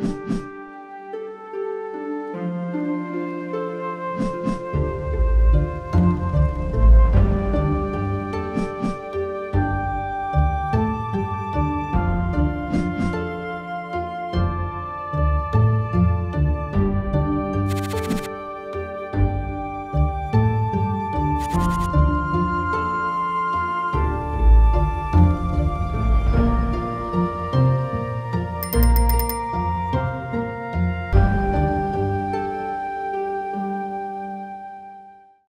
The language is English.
Bye.